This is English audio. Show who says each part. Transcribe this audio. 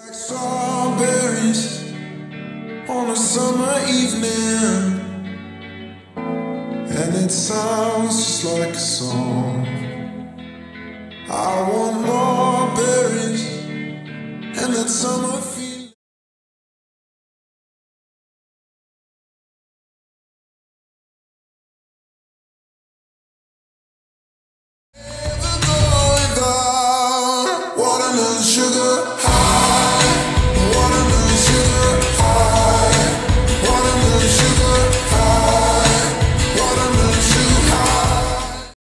Speaker 1: Like strawberries on a summer evening, and it sounds just like a song. I want more berries and that summer feeling.